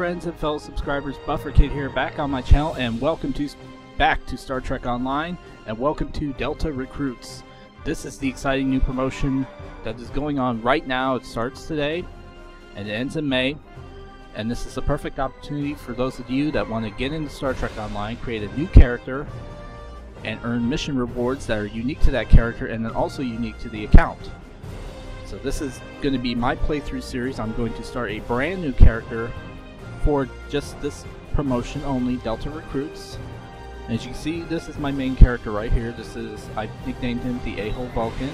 Friends and fellow subscribers. Bufferkid here, back on my channel, and welcome to back to Star Trek Online, and welcome to Delta Recruits. This is the exciting new promotion that is going on right now. It starts today, and it ends in May. And this is a perfect opportunity for those of you that want to get into Star Trek Online, create a new character, and earn mission rewards that are unique to that character and then also unique to the account. So this is going to be my playthrough series. I'm going to start a brand new character for just this promotion only, Delta Recruits. As you can see, this is my main character right here. This is, I nicknamed him the A-Hole Vulcan.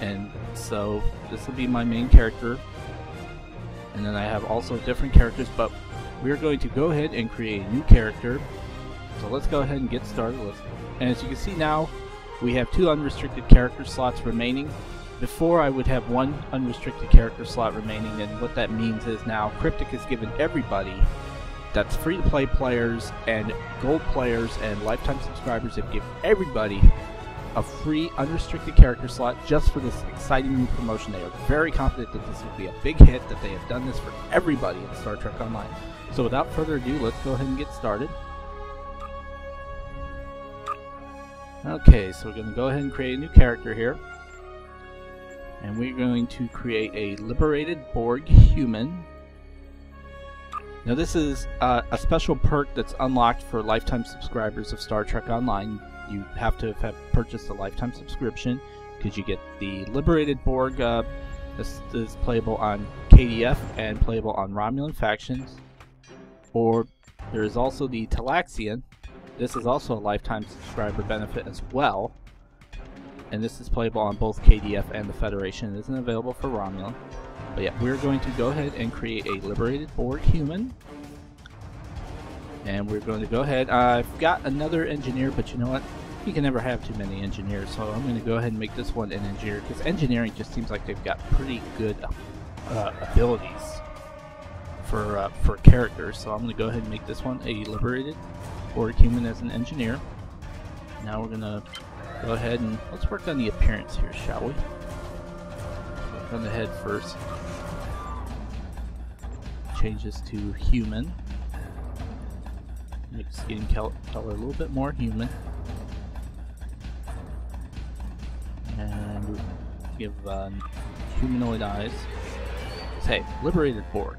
And so this will be my main character. And then I have also different characters, but we're going to go ahead and create a new character. So let's go ahead and get started. Let's, and as you can see now, we have two unrestricted character slots remaining. Before I would have one unrestricted character slot remaining, and what that means is now Cryptic has given everybody that's free to play players and gold players and lifetime subscribers have given everybody a free unrestricted character slot just for this exciting new promotion. They are very confident that this will be a big hit, that they have done this for everybody in Star Trek Online. So without further ado, let's go ahead and get started. Okay, so we're going to go ahead and create a new character here and we're going to create a liberated Borg human. Now this is uh, a special perk that's unlocked for lifetime subscribers of Star Trek Online. You have to have purchased a lifetime subscription because you get the liberated Borg. Uh, this is playable on KDF and playable on Romulan factions. Or there is also the Talaxian. This is also a lifetime subscriber benefit as well and this is playable on both KDF and the Federation. It isn't available for Romulan. But yeah, we're going to go ahead and create a liberated Borg human. And we're going to go ahead. I've got another engineer, but you know what? You can never have too many engineers, so I'm going to go ahead and make this one an engineer, because engineering just seems like they've got pretty good uh, abilities for uh, for characters. So I'm going to go ahead and make this one a liberated Borg human as an engineer. Now we're going to go ahead and let's work on the appearance here, shall we? Work on the head first. Change this to human. Make skin color a little bit more human. And give uh, humanoid eyes. Say, liberated Borg.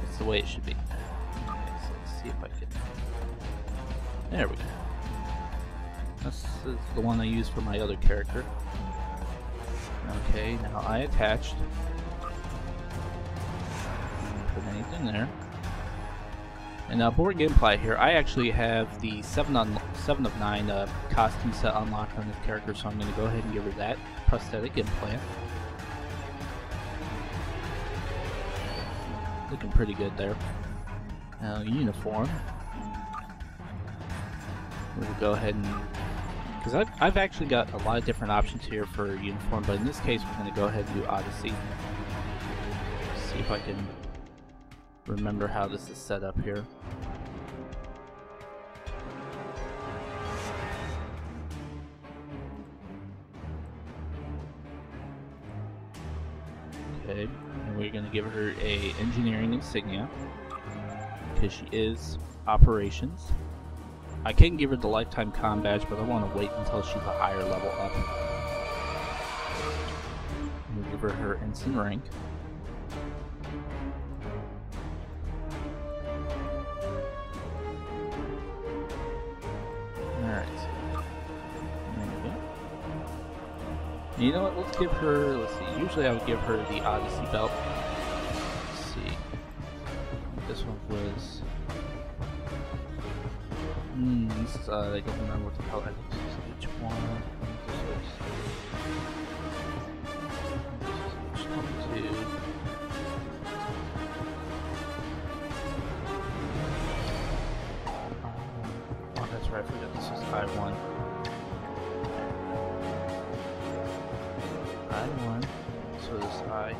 That's the way it should be. Okay, so let's see if I can. There we go. This is the one I used for my other character. Okay, now I attached. Put anything there. And uh, Borg implant here, I actually have the 7 on 7 of 9 uh, costume set unlocked on this character, so I'm going to go ahead and give her that prosthetic implant. Looking pretty good there. Now, uniform. We'll go ahead and because I've, I've actually got a lot of different options here for uniform, but in this case we're going to go ahead and do Odyssey. See if I can remember how this is set up here. Okay, and we're going to give her a engineering insignia because she is operations. I can't give her the lifetime com badge, but I want to wait until she's a higher level up. We'll give her her ensign rank. Alright. You know what, let's give her, let's see, usually I would give her the Odyssey belt. I don't remember what the hell I think each one. This is. Oh, right, I this is I1. I1, so this I.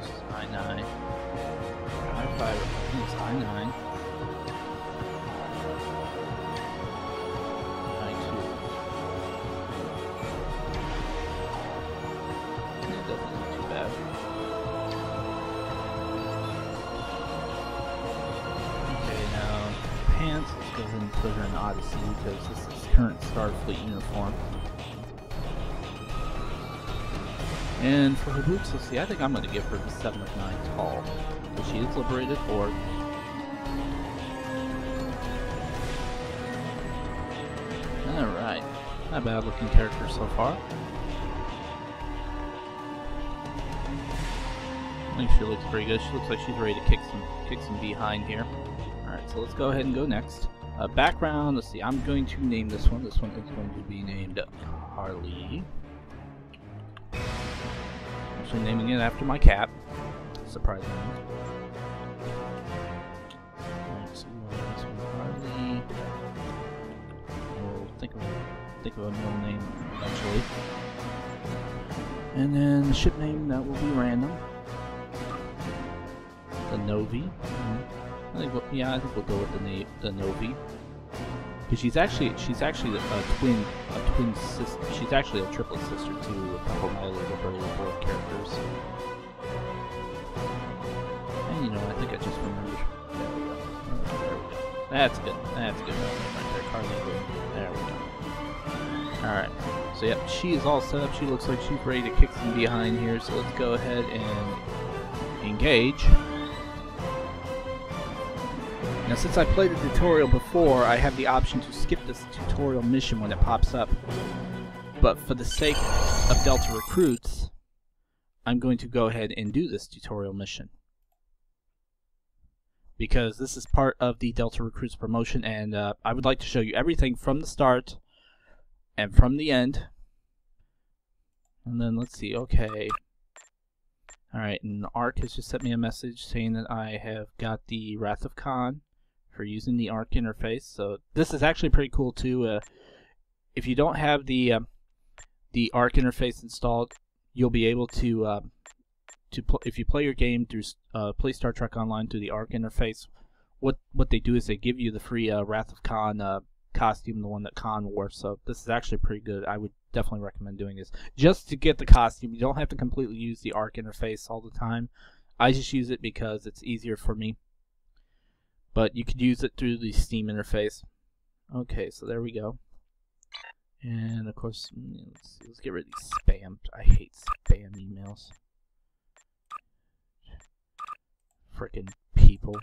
This is I9 pirate. nine, I2. not too bad. Okay, now pants. Goes Odyssey because this is current Starfleet uniform. And for her boots, let's see, I think I'm going to give her the 7 of 9 tall. But she is liberated for Alright. Not a bad looking character so far. I think she looks pretty good. She looks like she's ready to kick some kick some behind here. Alright, so let's go ahead and go next. Uh, background, let's see, I'm going to name this one. This one is going to be named Harley. Actually naming it after my cat. Surprisingly. Alright, so. We'll think of think of a middle name eventually. And then the ship name that will be random. The Novi. Mm-hmm. I think we'll, yeah, I think we'll go with the name the Novi. Because she's actually she's actually a twin a twin sister. She's actually a triplet sister to a couple of my Liberty characters. That's good. That's good. Right there, Carly. There we go. Alright. So yep, she is all set up. She looks like she's ready to kick some behind here. So let's go ahead and engage. Now since I played the tutorial before, I have the option to skip this tutorial mission when it pops up. But for the sake of Delta Recruits, I'm going to go ahead and do this tutorial mission. Because this is part of the Delta Recruits promotion and uh, I would like to show you everything from the start and from the end. And then let's see, okay. Alright, and ARC has just sent me a message saying that I have got the Wrath of Khan for using the ARC interface. So this is actually pretty cool too. Uh, if you don't have the uh, the ARC interface installed, you'll be able to to if you play your game through uh, play Star Trek Online through the ARC interface. What what they do is they give you the free uh, Wrath of Khan uh, costume, the one that Khan wore. So this is actually pretty good. I would definitely recommend doing this just to get the costume. You don't have to completely use the ARC interface all the time. I just use it because it's easier for me but you could use it through the Steam interface. Okay, so there we go. And of course, mm, let's, let's get rid of these spam. I hate spam emails. Freaking people.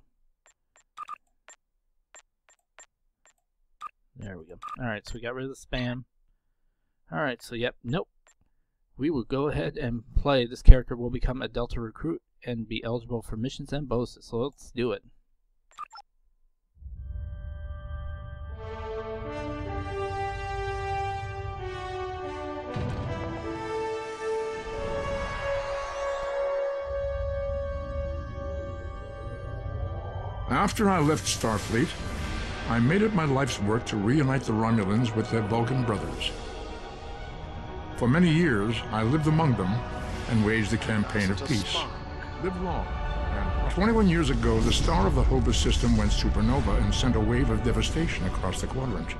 There we go. Alright, so we got rid of the spam. Alright, so yep, nope. We will go ahead and play. This character will become a Delta recruit and be eligible for missions and bonuses. So let's do it. After I left Starfleet, I made it my life's work to reunite the Romulans with their Vulcan brothers. For many years, I lived among them and waged a campaign of peace. Live long. 21 years ago, the star of the Hobus system went supernova and sent a wave of devastation across the quadrant.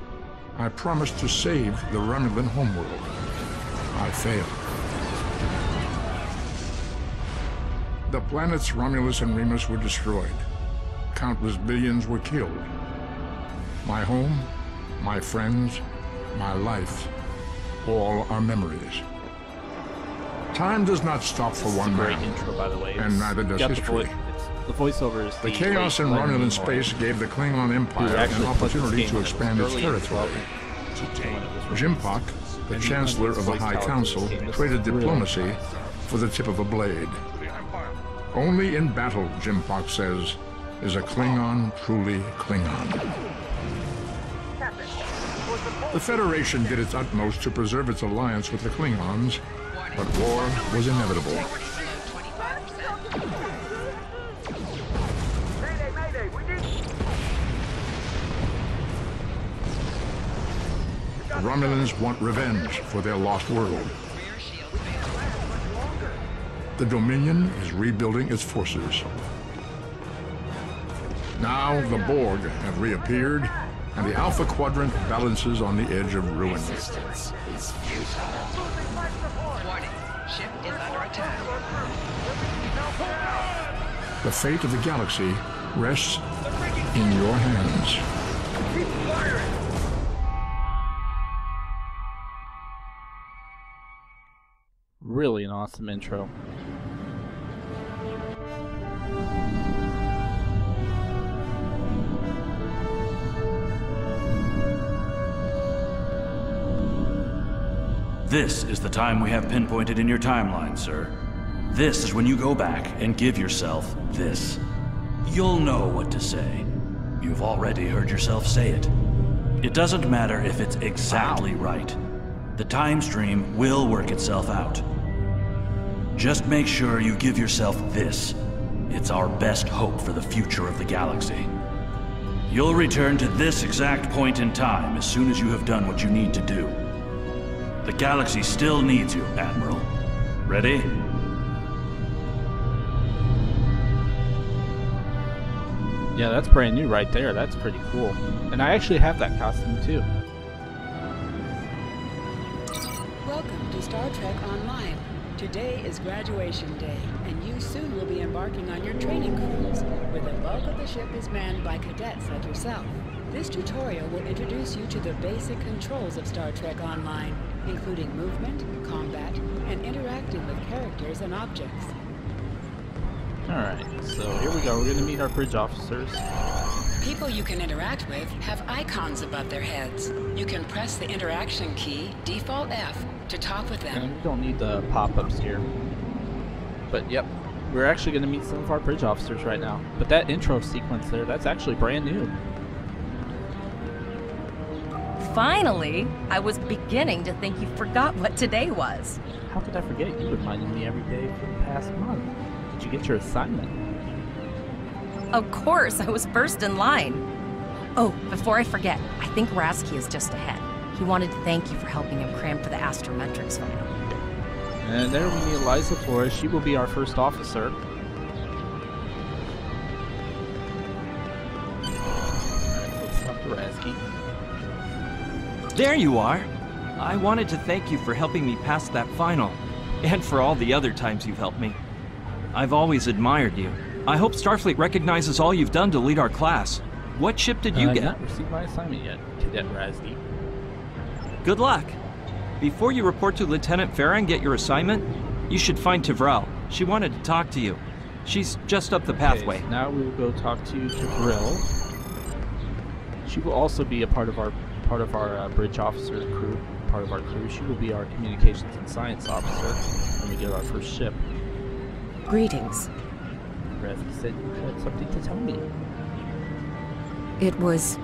I promised to save the Romulan homeworld. I failed. The planets Romulus and Remus were destroyed countless billions were killed. My home, my friends, my life, all are memories. Time does not stop for one great man, intro, by the way. and neither does the history. vo- the voiceover is The chaos in Romulan space gave the Klingon Empire an opportunity to expand its territory. Jim J'mpok, the Chancellor of the High Council, traded diplomacy for the tip of a blade. Only in battle, Jim J'mpok says, is a Klingon truly Klingon. The Federation did its utmost to preserve its alliance with the Klingons, but war was inevitable. The Romulans want revenge for their lost world. The Dominion is rebuilding its forces. Now the Borg have reappeared, and the Alpha Quadrant balances on the edge of ruin. Resistance is futile. Warning, ship is under attack. The fate of the galaxy rests in your hands. Keep firing! Really an awesome intro. This is the time we have pinpointed in your timeline, sir. This is when you go back and give yourself this. You'll know what to say. You've already heard yourself say it. It doesn't matter if it's exactly right. The time stream will work itself out. Just make sure you give yourself this. It's our best hope for the future of the galaxy. You'll return to this exact point in time as soon as you have done what you need to do. The galaxy still needs you, Admiral. Ready? Yeah, that's brand new right there. That's pretty cool. And I actually have that costume too. Welcome to Star Trek Online. Today is graduation day, and you soon will be embarking on your training cruise, where the bulk of the ship is manned by cadets like yourself. This tutorial will introduce you to the basic controls of Star Trek Online, including movement, combat, and interacting with characters and objects. Alright, so here we go. We're going to meet our bridge officers. People you can interact with have icons above their heads. You can press the interaction key, default F, to talk with them. And we don't need the pop-ups here. But yep, we're actually going to meet some of our bridge officers right now. But that intro sequence there, that's actually brand new. Finally, I was beginning to think you forgot what today was. How could I forget? You reminded me every day for the past month. Did you get your assignment? Of course, I was first in line. Oh, before I forget, I think Rasky is just ahead. He wanted to thank you for helping him cram for the astrometrics final. And there we meet Elisa Flores. She will be our first officer. There you are. I wanted to thank you for helping me pass that final, and for all the other times you've helped me. I've always admired you. I hope Starfleet recognizes all you've done to lead our class. What ship did you Uh, get? I have not received my assignment yet, Cadet Rasky. Good luck. Before you report to Lieutenant Farah and get your assignment, you should find Tavrel. She wanted to talk to you. She's just up the pathway. So now we will go talk to Jabril. She will also be a part of our part of our uh, bridge officer crew. Part of our crew. She will be our communications and science officer when we get our first ship. Greetings. Rasky said you had something to tell me. It was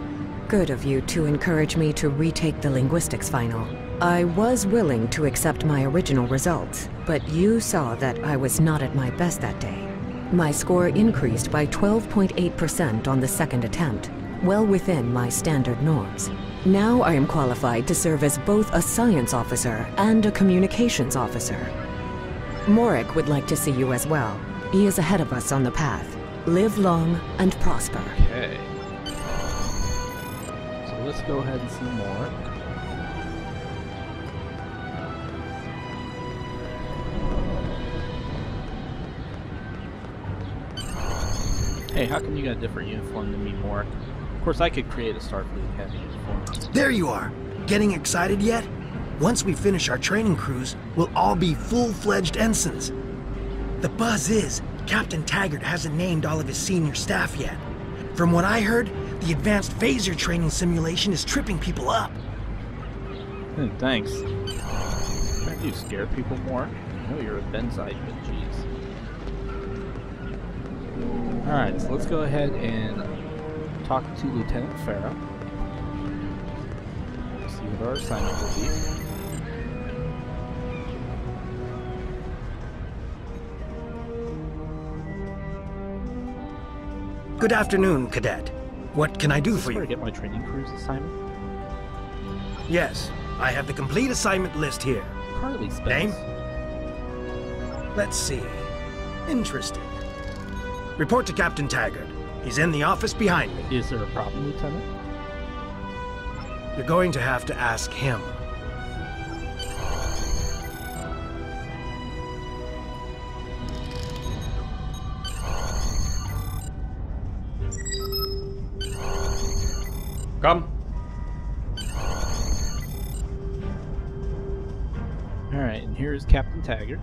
good of you to encourage me to retake the linguistics final. I was willing to accept my original results, but you saw that I was not at my best that day. My score increased by 12.8% on the second attempt, well within my standard norms. Now I am qualified to serve as both a science officer and a communications officer. Morik would like to see you as well. He is ahead of us on the path. Live long and prosper. Okay. Uh, so let's go ahead and see more. Hey, how come you got a different uniform than me, Morik? Of course, I could create a Starfleet uniform. There you are. Getting excited yet? Once we finish our training cruise, we'll all be full-fledged ensigns. The buzz is, Captain Taggart hasn't named all of his senior staff yet. From what I heard, the advanced phaser training simulation is tripping people up. Hmm, Thanks. Trying you scare people more. I know you're a Benzite, but jeez. Alright, so let's go ahead and talk to Lieutenant Farah. See what our assignment will be. Good afternoon, Cadet. What can I do for where I you? get my training cruise assignment? Yes, I have the complete assignment list here. Spence. Name? Let's see. Interesting. Report to Captain Taggart. He's in the office behind me. Is there a problem, Lieutenant? You're going to have to ask him. Come. Alright, and here's Captain Taggart.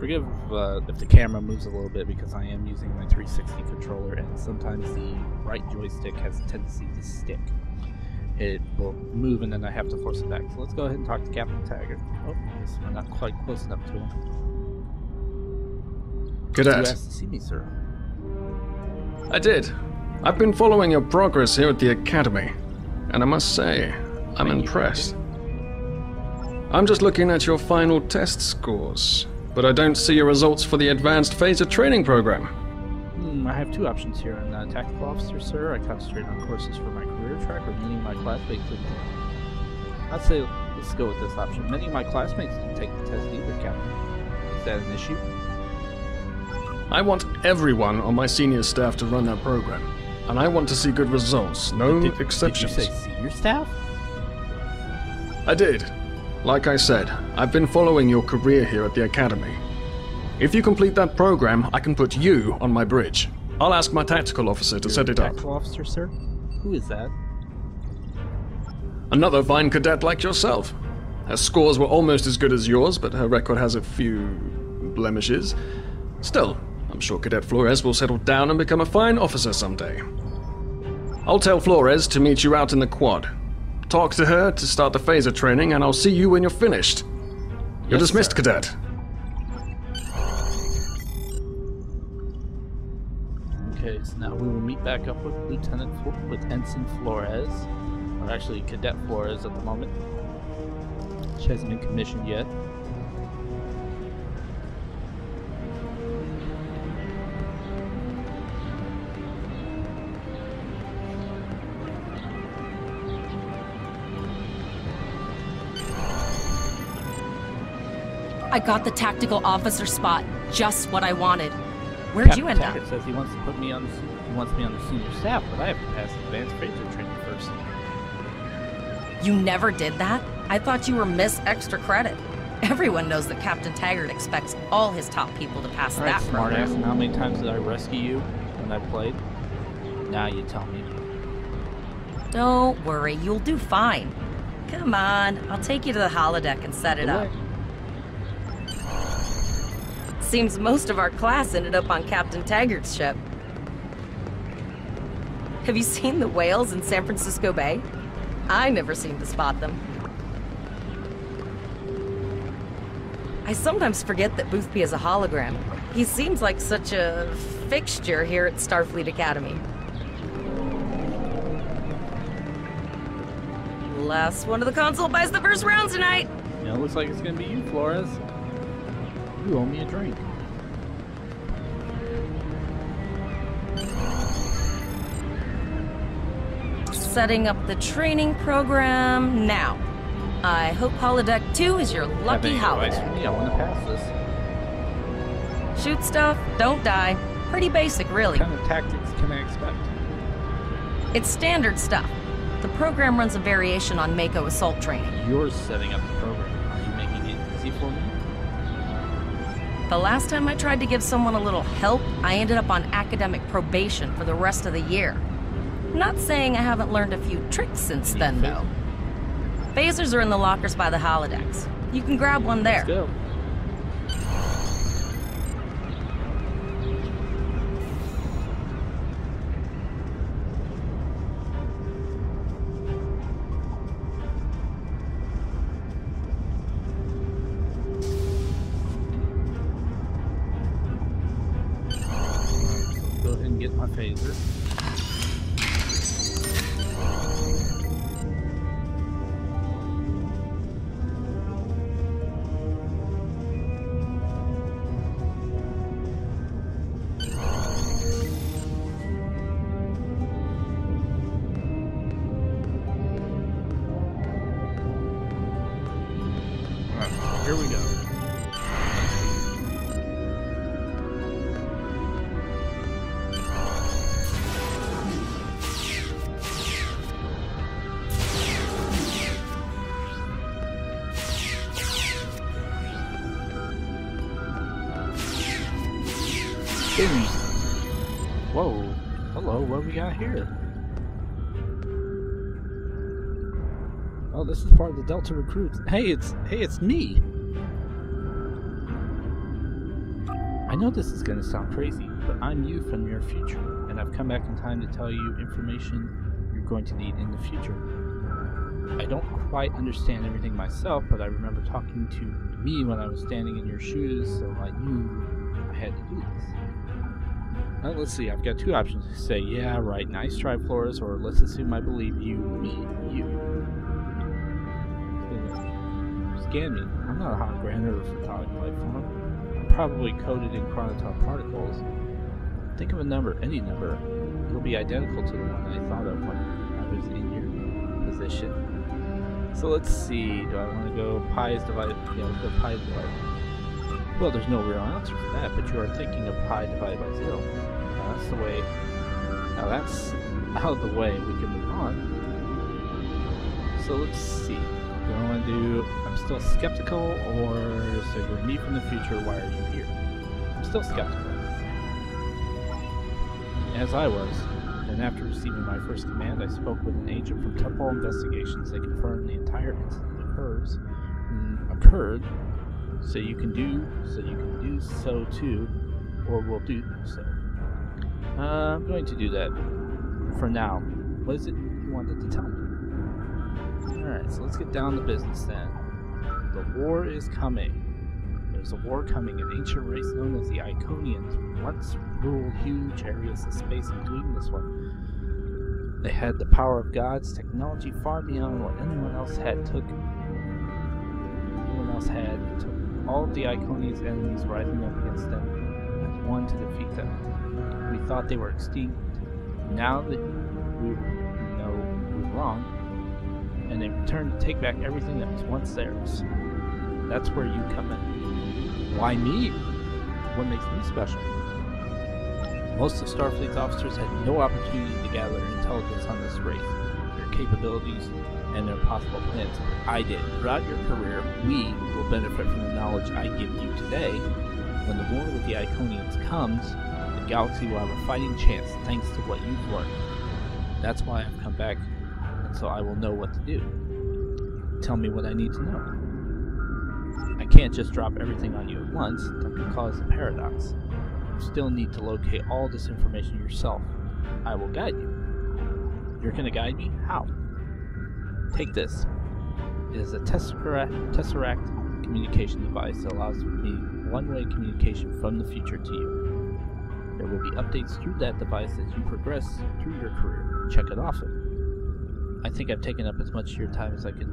Forgive uh, if the camera moves a little bit because I am using my 360 controller and sometimes the right joystick has a tendency to stick. It will move and then I have to force it back. So let's go ahead and talk to Captain Taggart. Oh, yes, I'm not quite close enough to him. You Cadet. asked to see me, sir. I did. I've been following your progress here at the Academy, and I must say, I'm impressed. I'm just looking at your final test scores, but I don't see your results for the Advanced Phaser Training Program. Hmm, I have two options here. I'm not a tactical officer, sir. I concentrate on courses for my career track or meeting my classmates. I'd say let's go with this option. Many of my classmates didn't take the test either, Captain. Is that an issue? I want everyone on my senior staff to run that program, and I want to see good results, no Did, exceptions. Did you say senior staff? I did. Like I said, I've been following your career here at the Academy. If you complete that program, I can put you on my bridge. I'll ask my tactical officer to You're set it up. Tactical officer, sir? Who is that? Another fine cadet like yourself. Her scores were almost as good as yours, but her record has a few blemishes. Still, I'm sure Cadet Flores will settle down and become a fine officer someday. I'll tell Flores to meet you out in the quad. Talk to her to start the phaser training, and I'll see you when you're finished. You're Yes, dismissed, sir. Cadet. Okay, so now we will meet back up with Lieutenant Flo- with Ensign Flores, or actually Cadet Flores at the moment. She hasn't been commissioned yet. I got the tactical officer spot. Just what I wanted. Where'd Captain you end up? Taggart says he wants to put me on. The, he wants me on the senior staff, but I have to pass advanced phaser training first. You never did that? I thought you were Miss Extra Credit. Everyone knows that Captain Taggart expects all his top people to pass All right, that program. smartass. And how many times did I rescue you when I played? Now you tell me. Don't worry, you'll do fine. Come on, I'll take you to the holodeck and set it Go up. away. Seems most of our class ended up on Captain Taggart's ship. Have you seen the whales in San Francisco Bay? I never seem to spot them. I sometimes forget that Boothby is a hologram. He seems like such a fixture here at Starfleet Academy. Last one of the console buys the first round tonight. Know, looks like it's gonna be you, Flores. You owe me a drink. Setting up the training program now. I hope holodeck 2 is your lucky any advice for holodeck. me? I want to pass this. Shoot stuff, don't die. Pretty basic, really. What kind of tactics can I expect? It's standard stuff. The program runs a variation on Mako assault training. You're setting up the program. The last time I tried to give someone a little help, I ended up on academic probation for the rest of the year. Not saying I haven't learned a few tricks since then, though. Phasers are in the lockers by the holodecks. You can grab one there. Here? Oh, this is part of the Delta recruits. Hey, it's hey, it's me. I know this is gonna sound crazy, but I'm you from your future, and I've come back in time to tell you information you're going to need in the future. I don't quite understand everything myself, but I remember talking to me when I was standing in your shoes, so I knew I had to do this. Now, let's see, I've got two options say, yeah, right, nice try, Flores, or let's assume I believe you, me, you. Scan me. I'm not a hologram or a photonic life form. I'm probably coded in chronoton particles. Think of a number, any number. It'll be identical to the one I thought of when I was in your position. So let's see, do I want to go pi is divided, yeah, let's go pi is divided. Well, there's no real answer for that, but you are thinking of pi divided by zero. That's the way, now that's out of the way, we can move on. So let's see, do I want to do, I'm still skeptical, or, so you're me from the future, why are you here? I'm still skeptical. As I was, and after receiving my first command, I spoke with an agent from Temporal Investigations. They confirmed the entire incident occurs mm, occurred, so you can do so you can do so too, or will do so. Uh, I'm going to do that for now. What is it you wanted to tell me? Alright, so let's get down to business then. The war is coming. There's a war coming. An ancient race known as the Iconians once ruled huge areas of space, including this one. They had the power of gods, technology far beyond what anyone else had. Took anyone else had. Took all of the Iconians' enemies rising up against them as one to defeat them. Thought they were extinct. Now that we know we were wrong, and they return to take back everything that was once theirs. That's where you come in. Why me? What makes me special? Most of Starfleet's officers had no opportunity to gather intelligence on this race, their capabilities, and their possible plans. I did. Throughout your career, we will benefit from the knowledge I give you today. When the war with the Iconians comes, galaxy will have a fighting chance thanks to what you've learned. That's why I've come back, and so I will know what to do. Tell me what I need to know. I can't just drop everything on you at once, that could cause a paradox. You still need to locate all this information yourself. I will guide you. You're gonna guide me? How? Take this. It is a tesseract, tesseract communication device that allows me one-way communication from the future to you. Will be updates through that device as you progress through your career. Check it often. I think I've taken up as much of your time as I can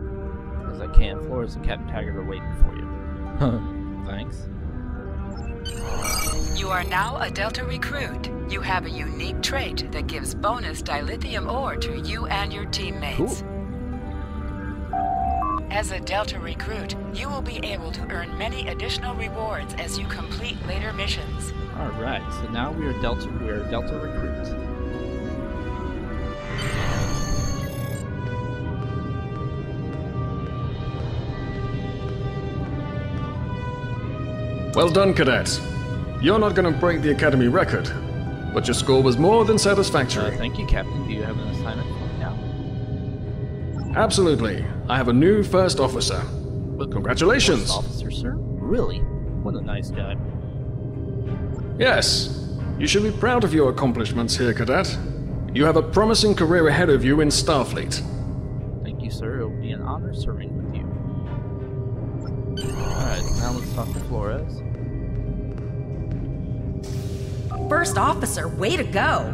as I can. Flores and Captain Taggart are waiting for you. Thanks. You are now a Delta recruit. You have a unique trait that gives bonus dilithium ore to you and your teammates. Cool. As a Delta recruit, you will be able to earn many additional rewards as you complete later missions. Alright, so now we are Delta we are Delta recruits. Well done, cadets. You're not going to break the Academy record, but your score was more than Uh, satisfactory. thank you, Captain. Do you have an assignment for me now? Absolutely. I have a new first officer. Congratulations. First officer, sir? Really? What a nice guy. Yes, you should be proud of your accomplishments here, cadet. You have a promising career ahead of you in Starfleet. Thank you, sir. It will be an honor serving with you. Alright, now let's talk to Flores. First officer, way to go!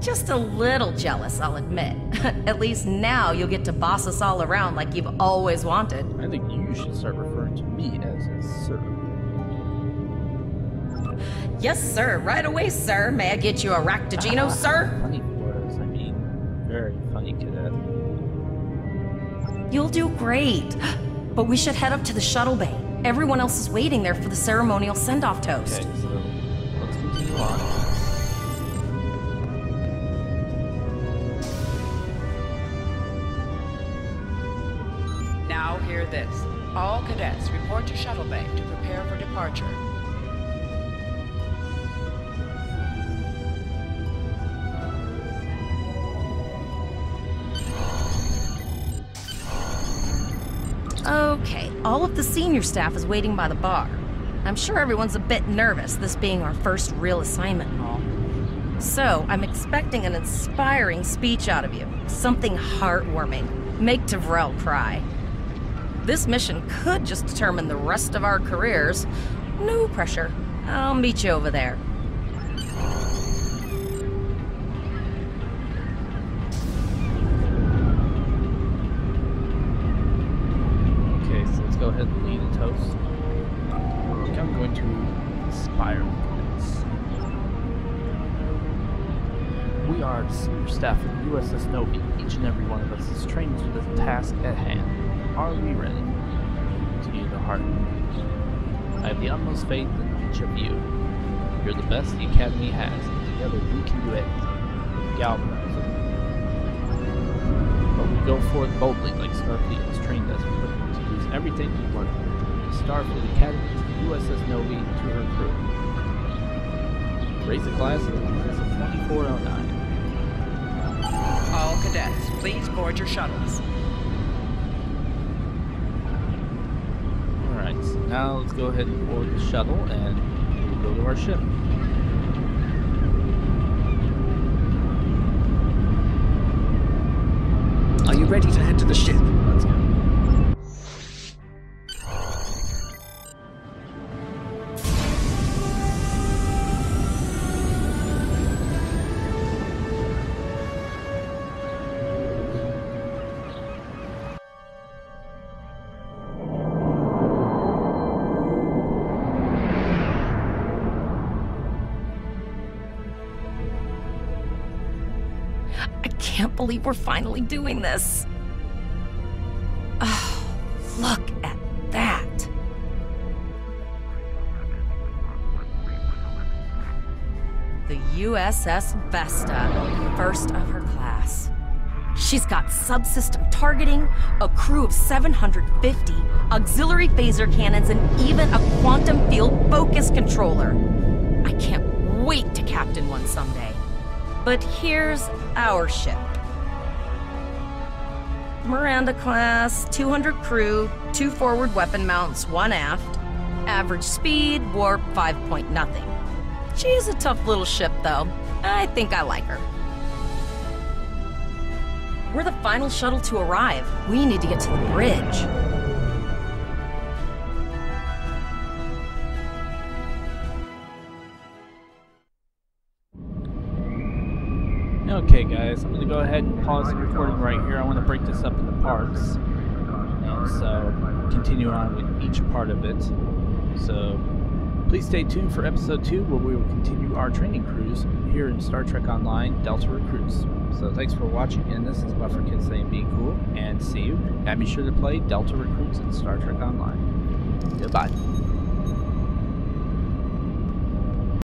Just a little jealous, I'll admit. At least now you'll get to boss us all around like you've always wanted. I think you should start referring to me as a sir. Yes, sir. Right away, sir. May I get you a Raktajino, ah, sir? Funny Flores, I mean, very funny cadet. You'll do great. But we should head up to the shuttle bay. Everyone else is waiting there for the ceremonial send-off toast. Okay, so let's continue on. hear this. All cadets report to shuttle bay to prepare for departure. Okay, all of the senior staff is waiting by the bar. I'm sure everyone's a bit nervous, this being our first real assignment and all. So, I'm expecting an inspiring speech out of you. Something heartwarming. Make Tavrel cry. This mission could just determine the rest of our careers. No pressure. I'll meet you over there. Okay, so let's go ahead and lead a toast. I think I'm going to inspire this. We are the senior staff of USS Novi. Each and every one of us is trained to the task at hand. Are we ready? Continue the heart. I have the utmost faith in each of you. You're the best the Academy has, and together we can do anything. Galvanize it. But we go forth boldly like Starfleet has trained us to use everything we learn. The Starfleet Academy to the USS Novi to her crew. Raise the glass of the class of 2409. All cadets, please board your shuttles. Now let's go ahead and board the shuttle and go to our ship. Are you ready to head to the ship? Believe we're finally doing this. Oh, look at that. The USS Vesta, first of her class. She's got subsystem targeting, a crew of 750, auxiliary phaser cannons, and even a quantum field focus controller. I can't wait to captain one someday. But here's our ship. Miranda class, 200 crew, two forward weapon mounts, one aft. Average speed, warp 5 point nothing. She's a tough little ship, though. I think I like her. We're the final shuttle to arrive. We need to get to the bridge. Okay, guys, I'm going to go ahead and pause the recording right here. I want to break this up into parts. And so, continue on with each part of it. So, please stay tuned for episode 2 where we will continue our training cruise here in Star Trek Online Delta Recruits. So, thanks for watching, and this is Bufferkid saying be cool, and see you. And be sure to play Delta Recruits in Star Trek Online. Goodbye.